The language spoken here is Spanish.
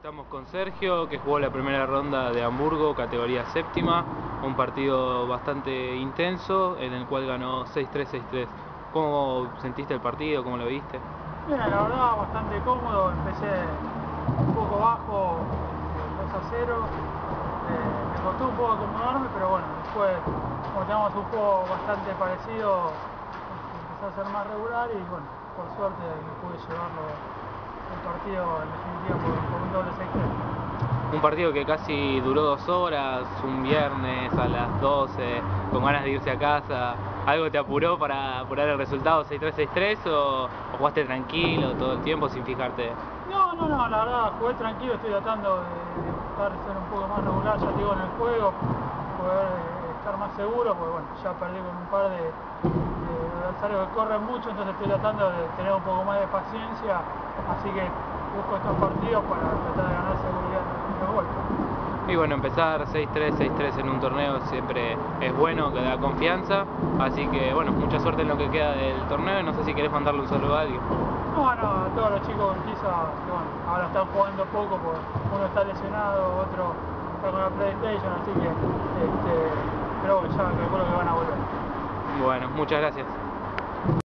Estamos con Sergio, que jugó la primera ronda de Hamburgo, categoría séptima, un partido bastante intenso, en el cual ganó 6-3, 6-3. ¿Cómo sentiste el partido? ¿Cómo lo viste? Bien, la verdad, bastante cómodo. Empecé un poco bajo, 2 a 0. Eh, me costó un poco acomodarme, pero bueno, después, como teníamos un juego bastante parecido, empecé a ser más regular y bueno, por suerte me pude llevarlo el partido en definitiva por, por un doble 6 Un partido que casi duró dos horas, un viernes a las 12, con ganas de irse a casa. ¿Algo te apuró para apurar el resultado 6-3, 6-3 o, o jugaste tranquilo todo el tiempo sin fijarte? No, no, no, la verdad jugué tranquilo, estoy tratando de, buscar ser un poco más regular, ya digo, en el juego, poder eh, estar más seguro, porque bueno, ya perdí con un par de adversarios que corren mucho, entonces estoy tratando de tener un poco más de paciencia, así que busco estos partidos para tratar de ganar seguridad en los golpes. Y bueno, empezar 6-3, 6-3 en un torneo siempre es bueno, que da confianza. Así que bueno, mucha suerte en lo que queda del torneo. No sé si querés mandarle un saludo a alguien. Bueno, a todos los chicos de Urquiza, que bueno, ahora están jugando poco, porque uno está lesionado, otro está con la PlayStation, así que, este, pero bueno, ya calculo que van a volver. Bueno, muchas gracias.